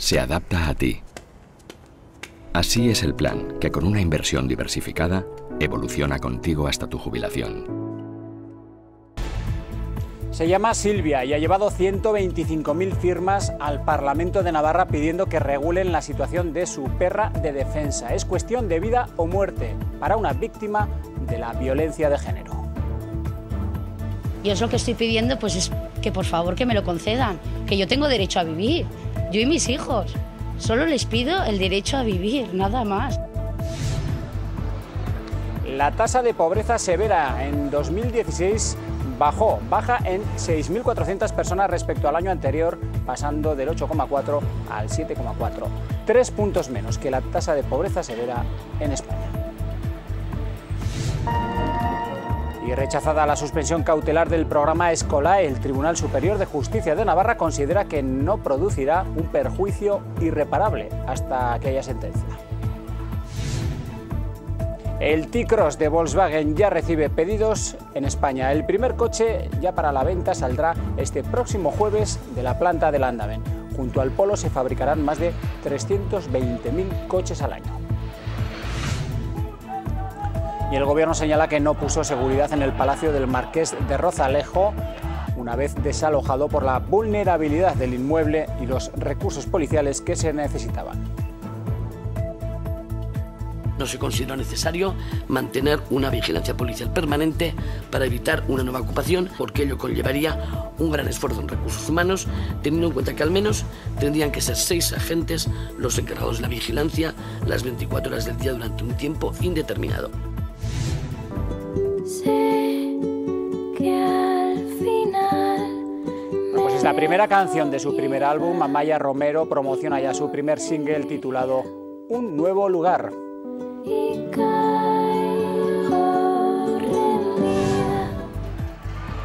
se adapta a ti. Así es el plan, que con una inversión diversificada, evoluciona contigo hasta tu jubilación. Se llama Silvia y ha llevado 125.000 firmas al Parlamento de Navarra pidiendo que regulen la situación de su perra de defensa. Es cuestión de vida o muerte para una víctima de la violencia de género. Yo es lo que estoy pidiendo, pues es que por favor que me lo concedan, que yo tengo derecho a vivir, yo y mis hijos. Solo les pido el derecho a vivir, nada más. La tasa de pobreza severa en 2016 bajó, baja en 6.400 personas respecto al año anterior, pasando del 8,4 al 7,4. Tres puntos menos que la tasa de pobreza severa en España. Y rechazada la suspensión cautelar del programa Escolar, el Tribunal Superior de Justicia de Navarra considera que no producirá un perjuicio irreparable hasta que haya sentencia. El T-Cross de Volkswagen ya recibe pedidos en España. El primer coche ya para la venta saldrá este próximo jueves de la planta de Landaven. Junto al Polo se fabricarán más de 320.000 coches al año. Y el gobierno señala que no puso seguridad en el Palacio del Marqués de Rozalejo una vez desalojado por la vulnerabilidad del inmueble y los recursos policiales que se necesitaban no se consideró necesario mantener una vigilancia policial permanente para evitar una nueva ocupación, porque ello conllevaría un gran esfuerzo en recursos humanos, teniendo en cuenta que al menos tendrían que ser seis agentes los encargados de la vigilancia las 24 horas del día durante un tiempo indeterminado. La primera canción de su primer álbum. Amaya Romero promociona ya su primer single titulado Un nuevo lugar.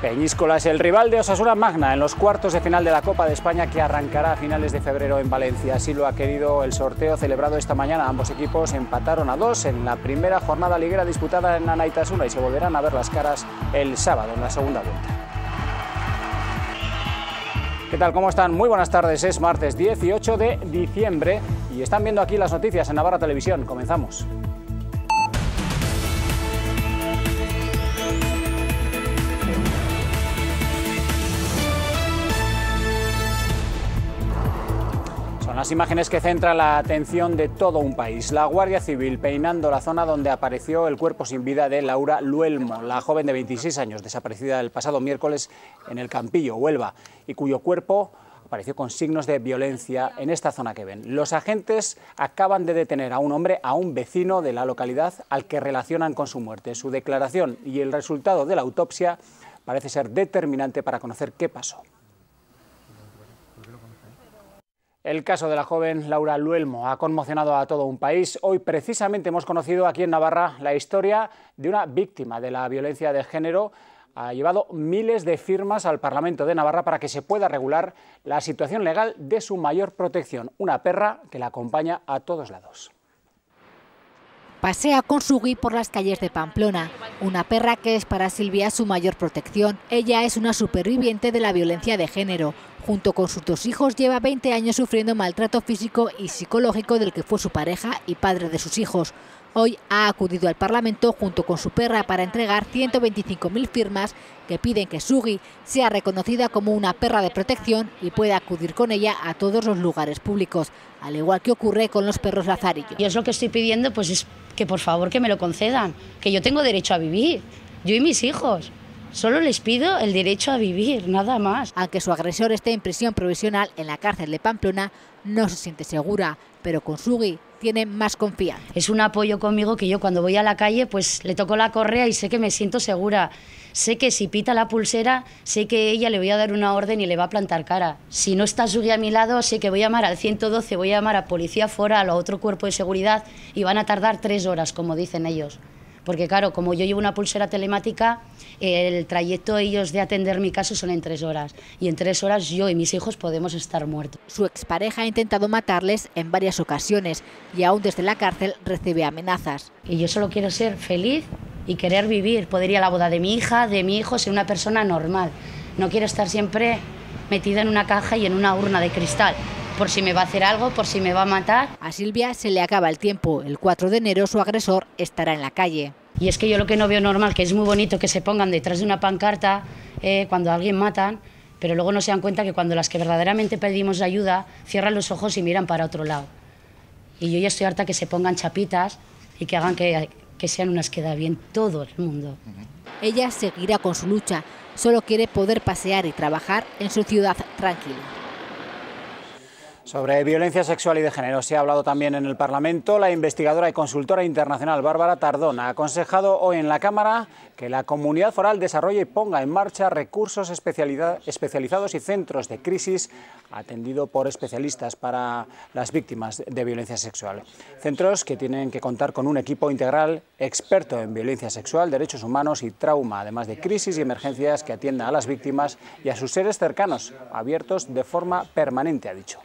Peñíscola es el rival de Osasuna Magna en los cuartos de final de la Copa de España que arrancará a finales de febrero en Valencia. Así lo ha querido el sorteo celebrado esta mañana. Ambos equipos empataron a dos en la primera jornada liguera disputada en Anaitasuna y se volverán a ver las caras el sábado en la segunda vuelta. ¿Qué tal? ¿Cómo están? Muy buenas tardes. Es martes 18 de diciembre y están viendo aquí las noticias en Navarra Televisión. Comenzamos. Las imágenes que centran la atención de todo un país. La Guardia Civil peinando la zona donde apareció el cuerpo sin vida de Laura Luelmo, la joven de 26 años desaparecida el pasado miércoles en el Campillo, Huelva, y cuyo cuerpo apareció con signos de violencia en esta zona que ven. Los agentes acaban de detener a un hombre, a un vecino de la localidad, al que relacionan con su muerte. Su declaración y el resultado de la autopsia parece ser determinante para conocer qué pasó. El caso de la joven Laura Luelmo ha conmocionado a todo un país. Hoy precisamente hemos conocido aquí en Navarra la historia de una víctima de la violencia de género. Ha llevado miles de firmas al Parlamento de Navarra para que se pueda regular la situación legal de su mayor protección, una perra que la acompaña a todos lados. Pasea con su por las calles de Pamplona, una perra que es para Silvia su mayor protección. Ella es una superviviente de la violencia de género, Junto con sus dos hijos lleva 20 años sufriendo maltrato físico y psicológico del que fue su pareja y padre de sus hijos. Hoy ha acudido al Parlamento junto con su perra para entregar 125.000 firmas que piden que Sugi sea reconocida como una perra de protección y pueda acudir con ella a todos los lugares públicos, al igual que ocurre con los perros lazarillo. Y es lo que estoy pidiendo, pues es que por favor que me lo concedan, que yo tengo derecho a vivir, yo y mis hijos. Solo les pido el derecho a vivir, nada más. Aunque su agresor esté en prisión provisional en la cárcel de Pamplona, no se siente segura, pero con Sugi tiene más confianza. Es un apoyo conmigo que yo cuando voy a la calle pues le toco la correa y sé que me siento segura. Sé que si pita la pulsera, sé que ella le voy a dar una orden y le va a plantar cara. Si no está Sugi a mi lado, sé que voy a llamar al 112, voy a llamar a Policía Foral o a otro cuerpo de seguridad y van a tardar tres horas, como dicen ellos porque claro, como yo llevo una pulsera telemática, el trayecto ellos de atender mi caso son en tres horas y en tres horas yo y mis hijos podemos estar muertos. Su expareja ha intentado matarles en varias ocasiones y aún desde la cárcel recibe amenazas. Y yo solo quiero ser feliz y querer vivir, poder ir a la boda de mi hija, de mi hijo, ser una persona normal. No quiero estar siempre metida en una caja y en una urna de cristal. Por si me va a hacer algo, por si me va a matar. A Silvia se le acaba el tiempo. El 4 de enero su agresor estará en la calle. Y es que yo lo que no veo normal, que es muy bonito que se pongan detrás de una pancarta eh, cuando a alguien matan, pero luego no se dan cuenta que cuando las que verdaderamente pedimos ayuda cierran los ojos y miran para otro lado. Y yo ya estoy harta que se pongan chapitas y que hagan que, que sean unas que da bien todo el mundo. Ella seguirá con su lucha, solo quiere poder pasear y trabajar en su ciudad tranquila. Sobre violencia sexual y de género se ha hablado también en el Parlamento. La investigadora y consultora internacional Bárbara Tardón ha aconsejado hoy en la Cámara que la comunidad foral desarrolle y ponga en marcha recursos especializados y centros de crisis atendido por especialistas para las víctimas de violencia sexual. Centros que tienen que contar con un equipo integral experto en violencia sexual, derechos humanos y trauma, además de crisis y emergencias que atienda a las víctimas y a sus seres cercanos, abiertos de forma permanente, ha dicho.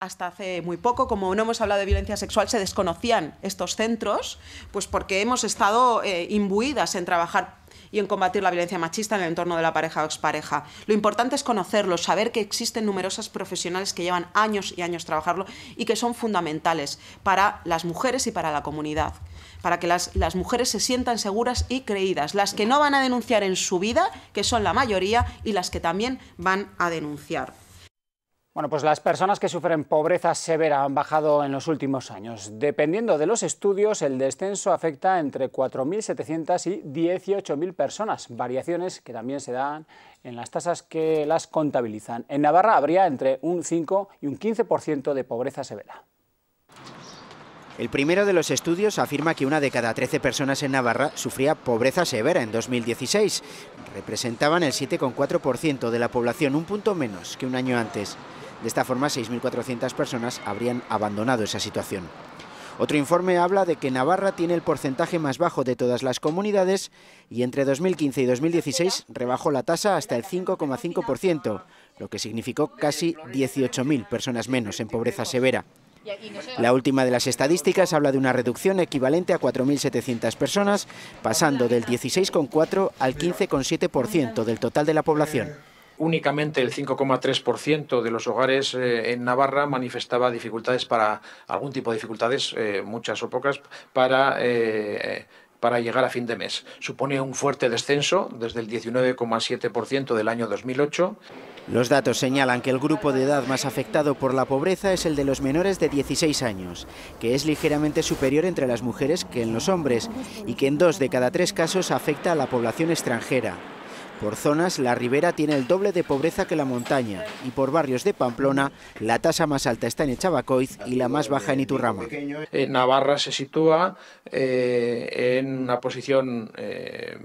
Hasta hace muy poco, como no hemos hablado de violencia sexual, se desconocían estos centros, pues porque hemos estado eh, imbuidas en trabajar y en combatir la violencia machista en el entorno de la pareja o expareja. Lo importante es conocerlos, saber que existen numerosas profesionales que llevan años y años trabajarlo y que son fundamentales para las mujeres y para la comunidad para que las, las, mujeres se sientan seguras y creídas, las que no van a denunciar en su vida, que son la mayoría, y las que también van a denunciar. Bueno, pues las personas que sufren pobreza severa han bajado en los últimos años. Dependiendo de los estudios, el descenso afecta entre 4.700 y 18.000 personas, variaciones que también se dan en las tasas que las contabilizan. En Navarra habría entre un 5 y un 15% de pobreza severa. El primero de los estudios afirma que una de cada 13 personas en Navarra sufría pobreza severa en 2016. Representaban el 7,4% de la población, un punto menos que un año antes. De esta forma, 6.400 personas habrían abandonado esa situación. Otro informe habla de que Navarra tiene el porcentaje más bajo de todas las comunidades y entre 2015 y 2016 rebajó la tasa hasta el 5,5%, lo que significó casi 18.000 personas menos en pobreza severa. La última de las estadísticas habla de una reducción equivalente a 4.700 personas, pasando del 16,4 al 15,7% del total de la población únicamente el 5,3% de los hogares eh, en Navarra manifestaba dificultades para, algún tipo de dificultades, eh, muchas o pocas, para, eh, para llegar a fin de mes. Supone un fuerte descenso desde el 19,7% del año 2008. Los datos señalan que el grupo de edad más afectado por la pobreza es el de los menores de 16 años, que es ligeramente superior entre las mujeres que en los hombres y que en dos de cada tres casos afecta a la población extranjera. Por zonas, la ribera tiene el doble de pobreza que la montaña y por barrios de Pamplona, la tasa más alta está en Echabacoiz y la más baja en Iturrama. Navarra se sitúa eh, en una posición eh,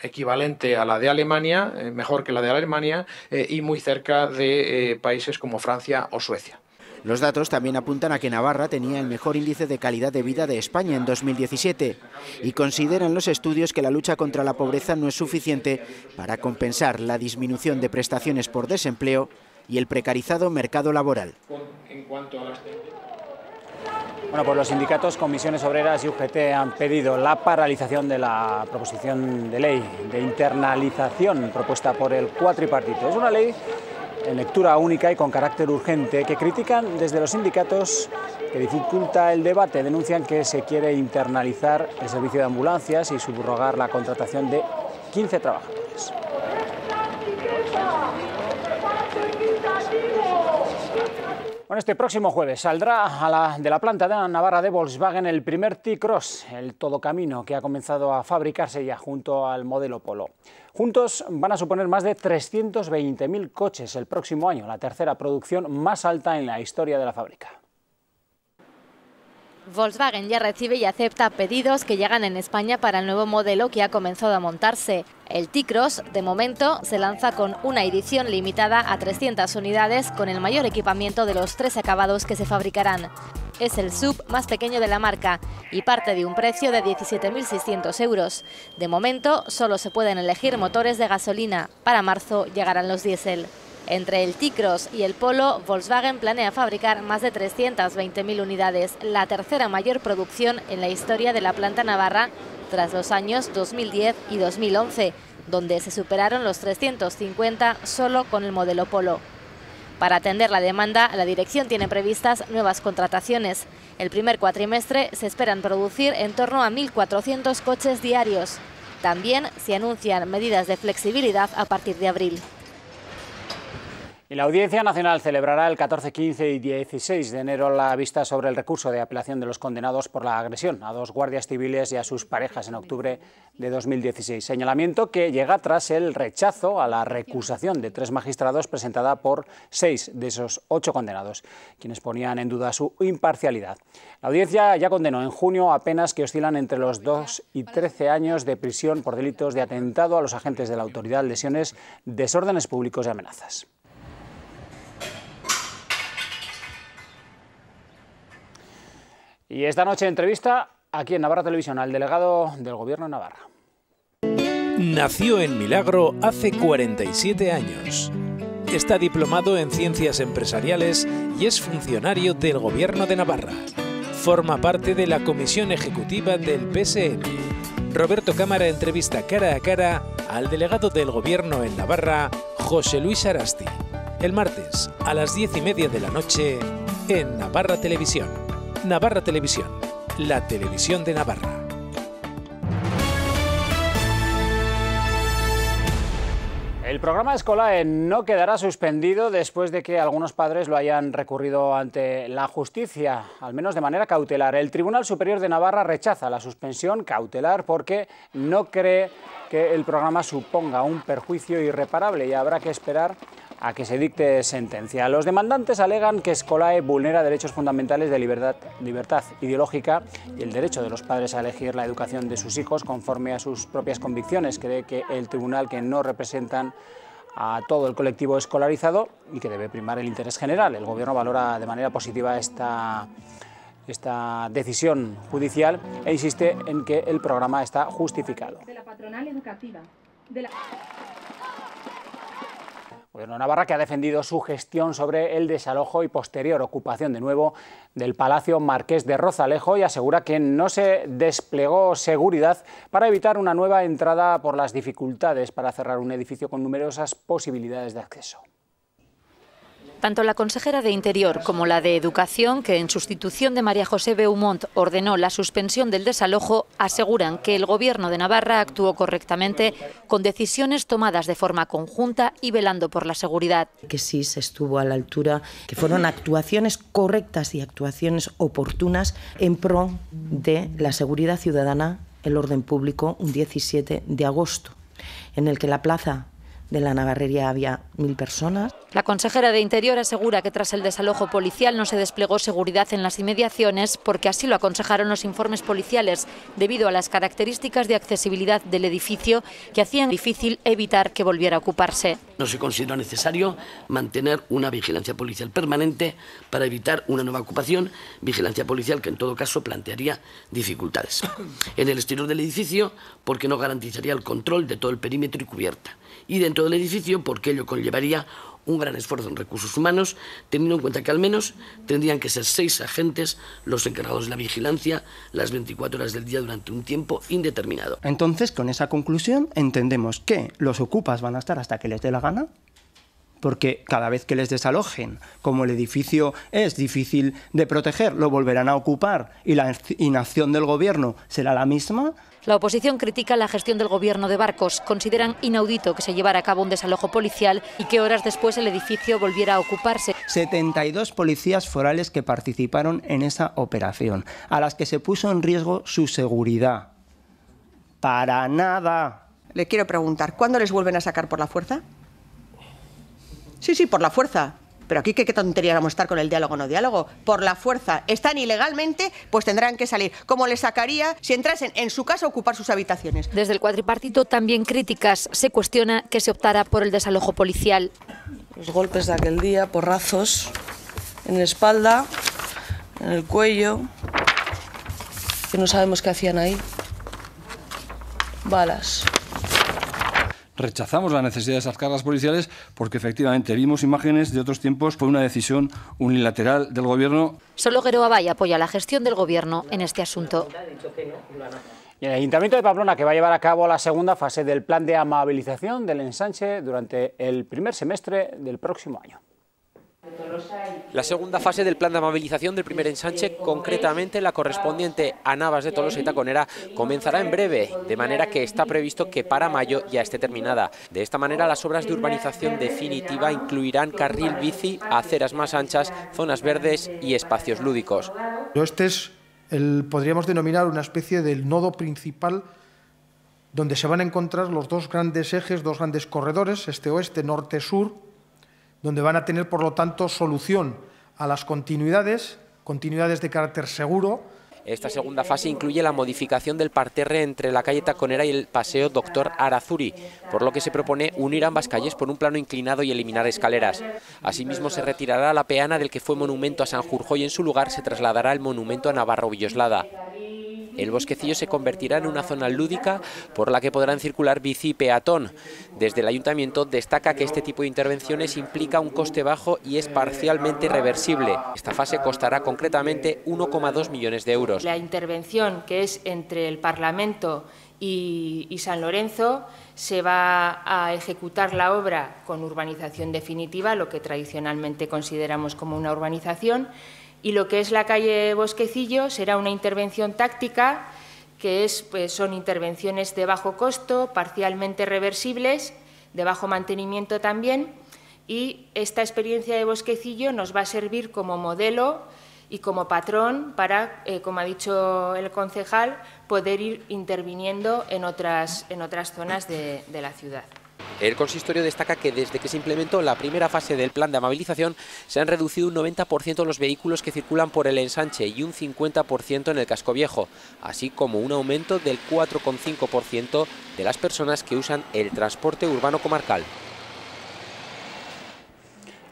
equivalente a la de Alemania, eh, mejor que la de Alemania, y muy cerca de países como Francia o Suecia. Los datos también apuntan a que Navarra tenía el mejor índice de calidad de vida de España en 2017 y consideran los estudios que la lucha contra la pobreza no es suficiente para compensar la disminución de prestaciones por desempleo y el precarizado mercado laboral. Bueno, pues los sindicatos, comisiones obreras y UGT han pedido la paralización de la proposición de ley de internalización propuesta por el cuatripartito. Es una ley en lectura única y con carácter urgente, que critican desde los sindicatos que dificulta el debate. Denuncian que se quiere internalizar el servicio de ambulancias y subrogar la contratación de 15 trabajadores. Bueno, este próximo jueves saldrá de la planta de Navarra de Volkswagen el primer T-Cross, el todocamino que ha comenzado a fabricarse ya junto al modelo Polo. Juntos van a suponer más de 320.000 coches el próximo año, la tercera producción más alta en la historia de la fábrica. Volkswagen ya recibe y acepta pedidos que llegan en España para el nuevo modelo que ha comenzado a montarse. El T-Cross, de momento, se lanza con una edición limitada a 300 unidades con el mayor equipamiento de los tres acabados que se fabricarán. Es el sub más pequeño de la marca y parte de un precio de 17.600 euros. De momento, solo se pueden elegir motores de gasolina. Para marzo llegarán los diésel. Entre el T-Cross y el Polo, Volkswagen planea fabricar más de 320.000 unidades, la tercera mayor producción en la historia de la planta navarra tras los años 2010 y 2011, donde se superaron los 350 solo con el modelo Polo. Para atender la demanda, la dirección tiene previstas nuevas contrataciones. El primer cuatrimestre se esperan producir en torno a 1.400 coches diarios. También se anuncian medidas de flexibilidad a partir de abril. Y la Audiencia Nacional celebrará el 14, 15 y 16 de enero la vista sobre el recurso de apelación de los condenados por la agresión a dos guardias civiles y a sus parejas en octubre de 2016. Señalamiento que llega tras el rechazo a la recusación de tres magistrados presentada por seis de esos ocho condenados, quienes ponían en duda su imparcialidad. La audiencia ya condenó en junio a penas que oscilan entre los 2 y 13 años de prisión por delitos de atentado a los agentes de la autoridad, lesiones, desórdenes públicos y amenazas. Y esta noche entrevista aquí en Navarra Televisión al delegado del Gobierno de Navarra. Nació en Milagro hace 47 años. Está diplomado en Ciencias Empresariales y es funcionario del Gobierno de Navarra. Forma parte de la Comisión Ejecutiva del PSN. Roberto Cámara entrevista cara a cara al delegado del Gobierno en Navarra, José Luis Arasti, el martes a las diez y media de la noche en Navarra Televisión. Navarra Televisión, la televisión de Navarra. El programa Escolae no quedará suspendido después de que algunos padres lo hayan recurrido ante la justicia, al menos de manera cautelar. El Tribunal Superior de Navarra rechaza la suspensión cautelar porque no cree que el programa suponga un perjuicio irreparable y habrá que esperar a que se dicte sentencia. Los demandantes alegan que Escolae vulnera derechos fundamentales de libertad, ideológica y el derecho de los padres a elegir la educación de sus hijos conforme a sus propias convicciones. Cree que el tribunal que no representan a todo el colectivo escolarizado y que debe primar el interés general. El Gobierno valora de manera positiva esta, esta decisión judicial e insiste en que el programa está justificado. Gobierno Navarra que ha defendido su gestión sobre el desalojo y posterior ocupación de nuevo del Palacio Marqués de Rozalejo y asegura que no se desplegó seguridad para evitar una nueva entrada por las dificultades para cerrar un edificio con numerosas posibilidades de acceso. Tanto la consejera de Interior como la de Educación, que en sustitución de María José Beaumont ordenó la suspensión del desalojo, aseguran que el Gobierno de Navarra actuó correctamente con decisiones tomadas de forma conjunta y velando por la seguridad. Que sí se estuvo a la altura, que fueron actuaciones correctas y actuaciones oportunas en pro de la seguridad ciudadana, el orden público, un 17 de agosto, en el que la plaza de la Navarrería había mil personas. La consejera de Interior asegura que tras el desalojo policial no se desplegó seguridad en las inmediaciones porque así lo aconsejaron los informes policiales debido a las características de accesibilidad del edificio que hacían difícil evitar que volviera a ocuparse. No se consideró necesario mantener una vigilancia policial permanente para evitar una nueva ocupación, vigilancia policial que en todo caso plantearía dificultades. En el exterior del edificio porque no garantizaría el control de todo el perímetro y cubierta y dentro del edificio porque ello conllevaría un gran esfuerzo en recursos humanos, teniendo en cuenta que al menos tendrían que ser seis agentes los encargados de la vigilancia las 24 horas del día durante un tiempo indeterminado. Entonces, con esa conclusión, entendemos que los ocupas van a estar hasta que les dé la gana, porque cada vez que les desalojen, como el edificio es difícil de proteger, lo volverán a ocupar y la inacción del gobierno será la misma, la oposición critica la gestión del gobierno de Barcos. Consideran inaudito que se llevara a cabo un desalojo policial y que horas después el edificio volviera a ocuparse. 72 policías forales que participaron en esa operación, a las que se puso en riesgo su seguridad. Para nada. Le quiero preguntar, ¿cuándo les vuelven a sacar por la fuerza? Sí, sí, por la fuerza. Pero aquí qué, qué tontería vamos a estar con el diálogo no diálogo. Por la fuerza. Están ilegalmente, pues tendrán que salir. Como les sacaría si entrasen en su casa a ocupar sus habitaciones. Desde el cuadripartito también críticas. Se cuestiona que se optara por el desalojo policial. Los golpes de aquel día, porrazos en la espalda, en el cuello, que no sabemos qué hacían ahí. Balas rechazamos la necesidad de esas cargas policiales porque efectivamente vimos imágenes de otros tiempos fue una decisión unilateral del gobierno. Solo Guero Abay apoya la gestión del gobierno en este asunto. Y el Ayuntamiento de Pamplona que va a llevar a cabo la segunda fase del plan de amabilización del ensanche durante el primer semestre del próximo año. La segunda fase del plan de amabilización del primer ensanche, concretamente la correspondiente a Navas de Tolosa y Taconera, comenzará en breve, de manera que está previsto que para mayo ya esté terminada. De esta manera, las obras de urbanización definitiva incluirán carril bici, aceras más anchas, zonas verdes y espacios lúdicos. Este es, el, podríamos denominar, una especie del nodo principal donde se van a encontrar los dos grandes ejes, dos grandes corredores, este-oeste, norte-sur, donde van a tener, por lo tanto, solución a las continuidades, continuidades de carácter seguro. Esta segunda fase incluye la modificación del parterre entre la calle Taconera y el paseo Doctor Arazuri, por lo que se propone unir ambas calles por un plano inclinado y eliminar escaleras. Asimismo, se retirará la peana del que fue monumento a Sanjurjo y en su lugar se trasladará el monumento a Navarro Villoslada. El bosquecillo se convertirá en una zona lúdica por la que podrán circular bici y peatón. Desde el ayuntamiento destaca que este tipo de intervenciones implica un coste bajo y es parcialmente reversible. Esta fase costará concretamente 1,2 millones de euros. La intervención que es entre el Parlamento y, y, San Lorenzo se va a ejecutar la obra con urbanización definitiva, lo que tradicionalmente consideramos como una urbanización, y lo que es la calle Bosquecillo será una intervención táctica, que es, pues, son intervenciones de bajo costo, parcialmente reversibles, de bajo mantenimiento también, y esta experiencia de Bosquecillo nos va a servir como modelo y como patrón para, eh, como ha dicho el concejal, poder ir interviniendo en otras, en otras zonas de, de la ciudad. El consistorio destaca que desde que se implementó la primera fase del plan de amabilización se han reducido un 90% los vehículos que circulan por el ensanche y un 50% en el casco viejo, así como un aumento del 4,5% de las personas que usan el transporte urbano comarcal.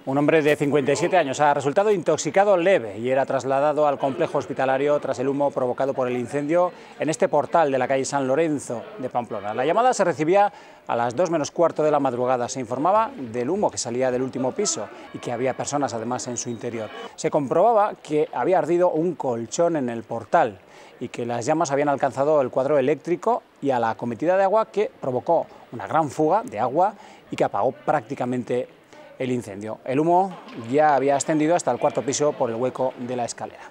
Un hombre de 57 años ha resultado intoxicado leve y era trasladado al complejo hospitalario tras el humo provocado por el incendio en este portal de la calle San Lorenzo de Pamplona. La llamada se recibía a las 2 menos cuarto de la madrugada. Se informaba del humo que salía del último piso y que había personas además en su interior. Se comprobaba que había ardido un colchón en el portal y que las llamas habían alcanzado el cuadro eléctrico y a la cometida de agua que provocó una gran fuga de agua y que apagó prácticamente el incendio. El humo ya había ascendido hasta el cuarto piso por el hueco de la escalera.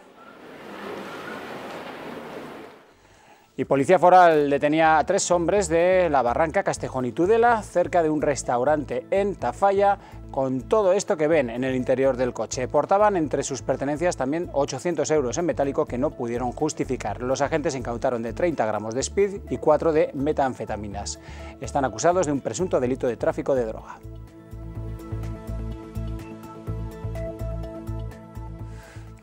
Y Policía Foral detenía a tres hombres de la Barranca Castejón y Tudela cerca de un restaurante en Tafalla con todo esto que ven en el interior del coche. Portaban entre sus pertenencias también 800 euros en metálico que no pudieron justificar. Los agentes incautaron de 30 gramos de speed y 4 de metanfetaminas. Están acusados de un presunto delito de tráfico de droga.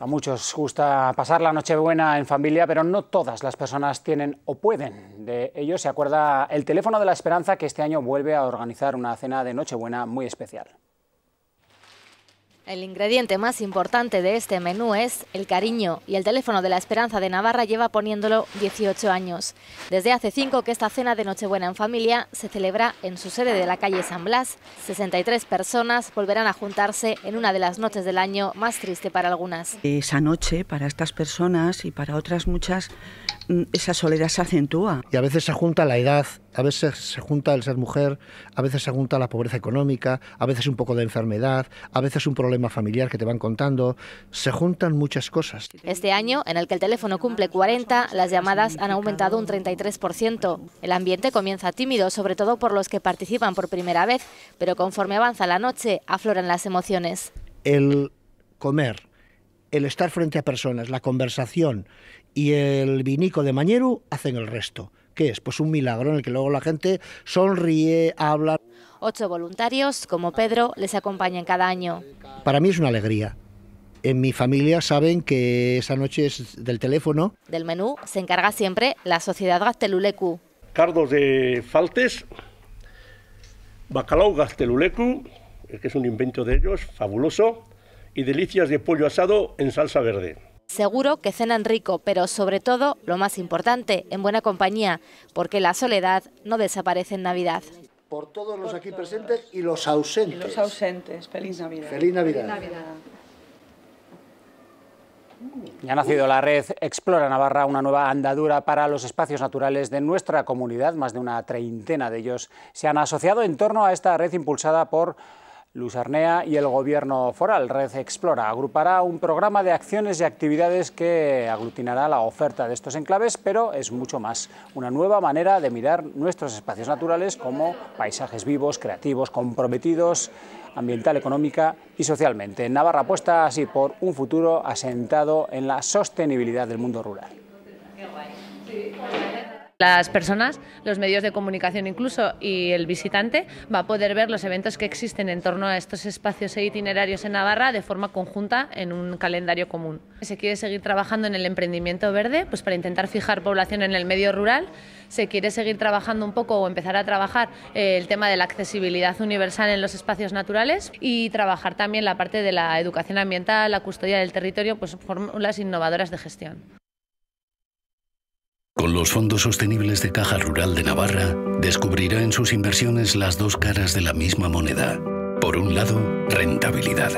A muchos gusta pasar la Nochebuena en familia, pero no todas las personas tienen o pueden. De ello se acuerda el Teléfono de la Esperanza, que este año vuelve a organizar una cena de Nochebuena muy especial. El ingrediente más importante de este menú es el cariño y el teléfono de la Esperanza de Navarra lleva poniéndolo 18 años. Desde hace 5 que esta cena de Nochebuena en familia se celebra en su sede de la calle San Blas. 63 personas volverán a juntarse en una de las noches del año más triste para algunas. Esa noche para estas personas y para otras muchas esa soledad se acentúa. Y a veces se junta la edad, a veces se junta el ser mujer, a veces se junta la pobreza económica, a veces un poco de enfermedad, a veces un problema familiar que te van contando. Se juntan muchas cosas. Este año, en el que el teléfono cumple 40, las llamadas han aumentado un 33%. El ambiente comienza tímido, sobre todo por los que participan por primera vez, pero conforme avanza la noche, afloran las emociones. El comer, el estar frente a personas, la conversación y el vinico de Mañeru hacen el resto. ¿Qué es? Pues un milagro en el que luego la gente sonríe, habla. Ocho voluntarios, como Pedro, les acompañan cada año. Para mí es una alegría. En mi familia saben que esa noche es del teléfono. Del menú se encarga siempre la Sociedad Gaztelulecu. Cardos de faltes, bacalao Gaztelulecu, que es un invento de ellos, fabuloso, y delicias de pollo asado en salsa verde. Seguro que cenan rico, pero sobre todo, lo más importante, en buena compañía, porque la soledad no desaparece en Navidad. Por todos los aquí presentes y los ausentes. Y los ausentes. Feliz Navidad. Feliz Navidad. Feliz Navidad. Ya ha nacido la red Explora Navarra, una nueva andadura para los espacios naturales de nuestra comunidad. Más de una treintena de ellos se han asociado en torno a esta red impulsada por Lusarnea y el Gobierno foral. Red Explora agrupará un programa de acciones y actividades que aglutinará la oferta de estos enclaves, pero es mucho más. Una nueva manera de mirar nuestros espacios naturales como paisajes vivos, creativos, comprometidos ambiental, económica y socialmente. Navarra apuesta así por un futuro asentado en la sostenibilidad del mundo rural. Las personas, los medios de comunicación incluso y el visitante va a poder ver los eventos que existen en torno a estos espacios e itinerarios en Navarra de forma conjunta en un calendario común. Se quiere seguir trabajando en el emprendimiento verde pues para intentar fijar población en el medio rural. Se quiere seguir trabajando un poco o empezar a trabajar eh, el tema de la accesibilidad universal en los espacios naturales y trabajar también la parte de la educación ambiental, la custodia del territorio, pues fórmulas innovadoras de gestión. Con los fondos sostenibles de Caja Rural de Navarra, descubrirá en sus inversiones las dos caras de la misma moneda. Por un lado, rentabilidad.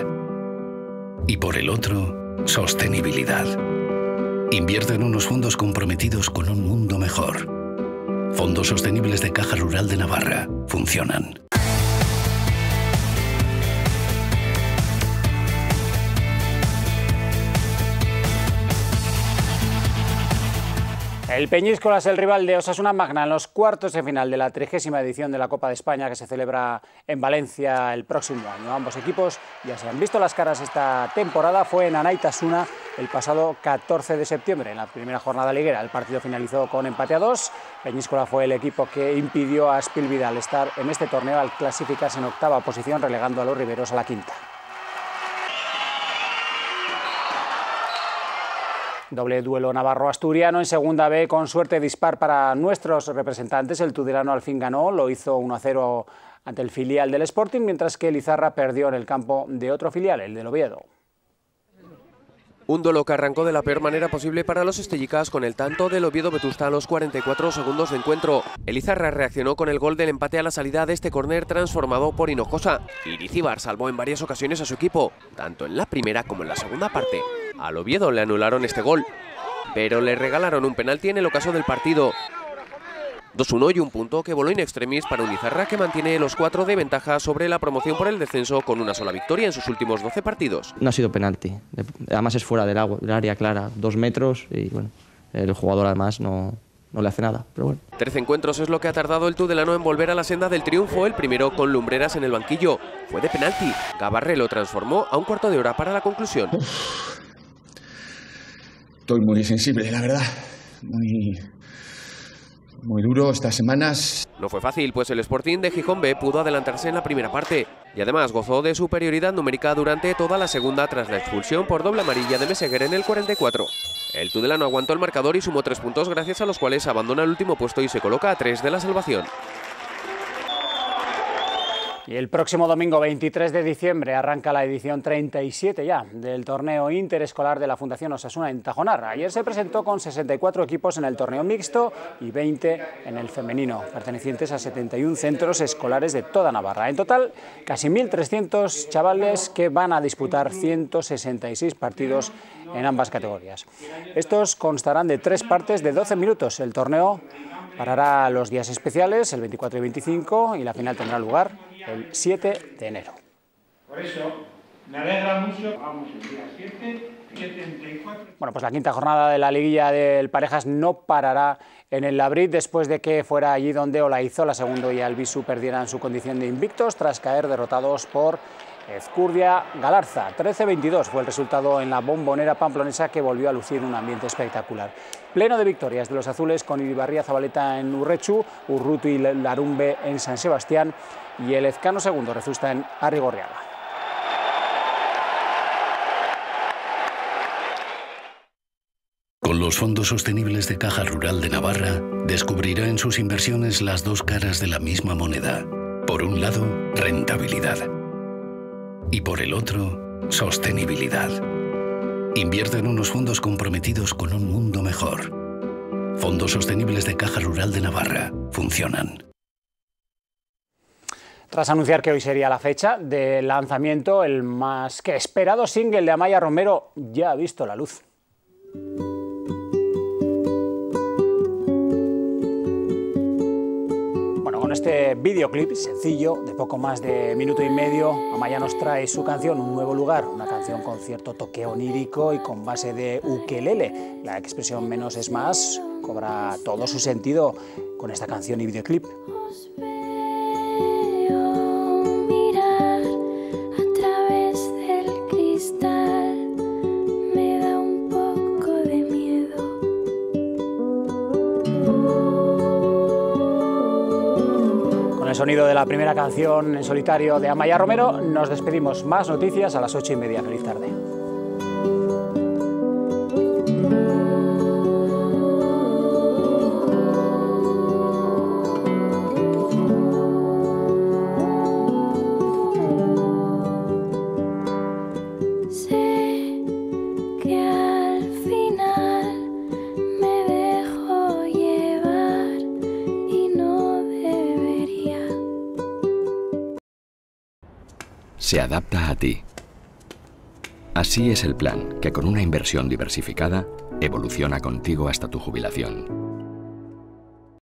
Y por el otro, sostenibilidad. Invierte en unos fondos comprometidos con un mundo mejor. Fondos sostenibles de Caja Rural de Navarra. Funcionan. El Peñíscola es el rival de Osasuna Magna en los cuartos de final de la trigésima edición de la Copa de España que se celebra en Valencia el próximo año. Ambos equipos ya se han visto las caras esta temporada. Fue en Anaitasuna el pasado 14 de septiembre, en la primera jornada liguera. El partido finalizó con empate a dos. Peñíscola fue el equipo que impidió a Spilvidal estar en este torneo al clasificarse en octava posición, relegando a los riberos a la quinta. Doble duelo navarro-asturiano en segunda B con suerte dispar para nuestros representantes. El Tudelano al fin ganó, lo hizo 1-0 ante el filial del Sporting, mientras que Lizarra perdió en el campo de otro filial, el del Oviedo. Un duelo que arrancó de la peor manera posible para los estellicas con el tanto del Oviedo Vetusta a los 44 segundos de encuentro. Elizarra reaccionó con el gol del empate a la salida de este córner transformado por Hinojosa. Iricibar salvó en varias ocasiones a su equipo, tanto en la primera como en la segunda parte. Al Oviedo le anularon este gol, pero le regalaron un penalti en el ocaso del partido. 2-1 y un punto que voló in extremis para un Izarra que mantiene los cuatro de ventaja sobre la promoción por el descenso con una sola victoria en sus últimos 12 partidos. No ha sido penalti, además es fuera del, agua, del área clara, dos metros y bueno, el jugador además no, no le hace nada, pero bueno. Trece encuentros es lo que ha tardado el Tudelano en volver a la senda del triunfo, el primero con Lumbreras en el banquillo. Fue de penalti, Gabarre lo transformó a un cuarto de hora para la conclusión. Estoy muy sensible, la verdad, muy muy duro estas semanas. No fue fácil, pues el Sporting de Gijón B pudo adelantarse en la primera parte y además gozó de superioridad numérica durante toda la segunda tras la expulsión por doble amarilla de Meseguer en el 44. El Tudelano aguantó el marcador y sumó tres puntos gracias a los cuales abandona el último puesto y se coloca a tres de la salvación. Y el próximo domingo 23 de diciembre arranca la edición 37 ya del torneo interescolar de la Fundación Osasuna en Tajonar. Ayer se presentó con 64 equipos en el torneo mixto y 20 en el femenino, pertenecientes a 71 centros escolares de toda Navarra. En total, casi 1.300 chavales que van a disputar 166 partidos en ambas categorías. Estos constarán de tres partes de 12 minutos. El torneo parará los días especiales, el 24 y 25, y la final tendrá lugar el 7 de enero. Por eso, me alegra mucho, vamos el día 7, 74. Bueno, pues la quinta jornada de la liguilla del Parejas no parará en el Labrit después de que fuera allí donde Olaizola segundo y Albisu perdieran su condición de invictos tras caer derrotados por Ezcurdia Galarza. 13-22 fue el resultado en la bombonera pamplonesa que volvió a lucir un ambiente espectacular. Pleno de victorias de los azules con Iribarría Zabaleta en Urrechu, Urrutu y Larumbe en San Sebastián y el Ezcano segundo rezusta en Arrigorriaga. Con los fondos sostenibles de Caja Rural de Navarra, descubrirá en sus inversiones las dos caras de la misma moneda. Por un lado, rentabilidad. Y por el otro, sostenibilidad. Invierte en unos fondos comprometidos con un mundo mejor. Fondos sostenibles de Caja Rural de Navarra. Funcionan. Tras anunciar que hoy sería la fecha de lanzamiento, el más que esperado single de Amaya Romero ya ha visto la luz. este videoclip sencillo, de poco más de minuto y medio, Amaya nos trae su canción Un Nuevo Lugar, una canción con cierto toque onírico y con base de ukelele. La expresión menos es más cobra todo su sentido con esta canción y videoclip. El sonido de la primera canción en solitario de Amaya Romero, nos despedimos. Más noticias a las ocho y media. Feliz tarde. Así es el plan que con una inversión diversificada evoluciona contigo hasta tu jubilación.